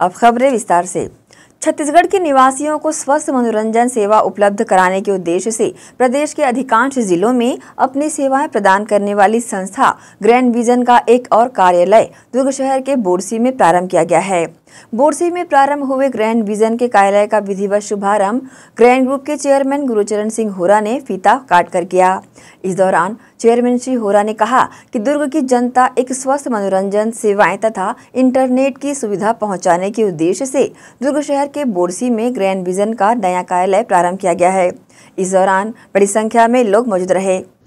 अब खबरें विस्तार से। छत्तीसगढ़ के निवासियों को स्वस्थ मनोरंजन सेवा उपलब्ध कराने के उद्देश्य से प्रदेश के अधिकांश जिलों में अपनी सेवाएँ प्रदान करने वाली संस्था ग्रैंड विजन का एक और कार्यालय दुर्ग शहर के बोरसी में प्रारंभ किया गया है। बोरसी में प्रारंभ हुए ग्रैंड विजन के कार्यालय का विधिवत शुभारंभ ग्रैंड ग्रुप के चेयरमैन गुरुचरण सिंह होरा ने फीता काट कर किया। इस दौरान चेयरमैन श्री होरा ने कहा कि दुर्ग की जनता एक स्वस्थ मनोरंजन सेवाएँ तथा इंटरनेट की सुविधा पहुँचाने के उद्देश्य से दुर्ग शहर के बोरसी में ग्रैंड विजन का नया कार्यालय प्रारंभ किया गया है। इस दौरान बड़ी संख्या में लोग मौजूद रहे।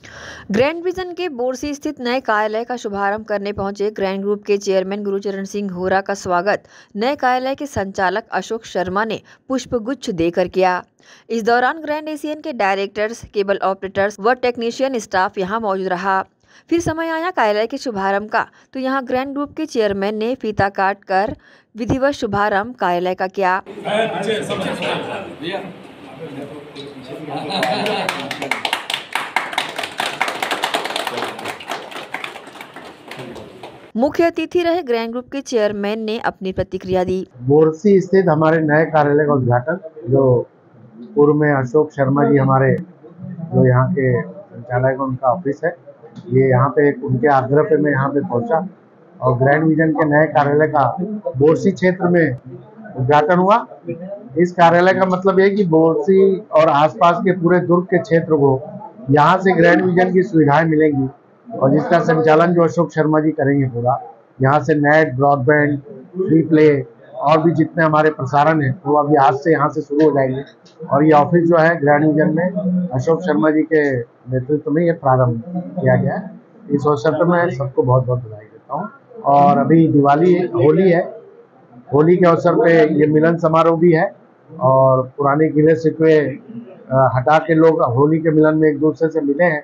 ग्रैंड विजन के बोरसी स्थित नए कार्यालय का शुभारंभ करने पहुँचे ग्रैंड ग्रुप के चेयरमैन गुरुचरण सिंह होरा का स्वागत। नए कार्यालय के संचालक अशोक शर्मा ने पुष्पगुच्छ देकर किया। इस दौरान ग्रैंड एशियन के डायरेक्टर्स केबल ऑपरेटर्स व टेक्नीशियन स्टाफ यहाँ मौजूद रहा। फिर समय आया कार्यालय के शुभारंभ का तो यहाँ ग्रैंड ग्रुप के चेयरमैन ने फीता काट कर विधिवत शुभारंभ कार्यालय का किया। मुख्य अतिथि रहे ग्रैंड ग्रुप के चेयरमैन ने अपनी प्रतिक्रिया दी। बोरसी स्थित हमारे नए कार्यालय का उद्घाटन, जो पूर्व में अशोक शर्मा जी हमारे, जो यहाँ के संचालक उनका ऑफ़िस है। ये यहाँ पे उनके आग्रह पे मैं यहाँ पे पहुँचा और ग्रैंड विजन के नए कार्यालय का बोरसी क्षेत्र में उद्घाटन हुआ। इस कार्यालय का मतलब ये कि बोरसी और आसपास के पूरे दुर्ग के क्षेत्र को यहाँ से ग्रैंड विजन की सुविधाएँ मिलेंगी। और जिसका संचालन जो अशोक शर्मा जी करेंगे पूरा, यहाँ से नेट, ब्रॉडबैंड फ्री प्ले और भी जितने हमारे प्रसारण हैं, वो अभी आज से यहाँ से शुरू हो जाएँगे। और ये ऑफ़िस जो है ग्रैंड विजन में, अशोक शर्मा जी के नेतृत्व में ये प्रारंभ किया गया है। इस अवसर पर मैं सबको बहुत बहुत बधाई देता हूँ। और अभी दिवाली, होली है। होली के अवसर पे ये मिलन समारोह भी है, और पुराने गिले सिकवे हटा के लोग होली के मिलन में एक दूसरे से मिले हैं।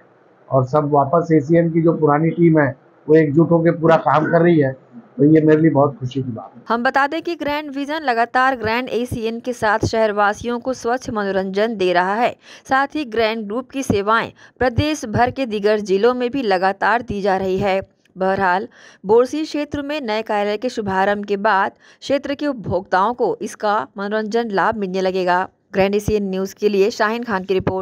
और सब वापस एशियन की जो पुरानी टीम है, वो एकजुट होकर पूरा काम कर रही है तो ये मेरे लिए बहुत खुशी की बात हम बता दें कि ग्रैंड विजन लगातार ग्रैंड एशियन के साथ शहरवासियों को स्वच्छ मनोरंजन दे रहा है। साथ ही ग्रैंड ग्रुप की सेवाएँ प्रदेश भर के दिगर जिलों में भी लगातार दी जा रही है। बहरहाल, बोरसी क्षेत्र में नए कार्यालय के शुभारंभ के बाद क्षेत्र के उपभोक्ताओं को इसका मनोरंजन लाभ मिलने लगेगा। ग्रैंड एशियन न्यूज़ के लिए शाहिन खान की रिपोर्ट।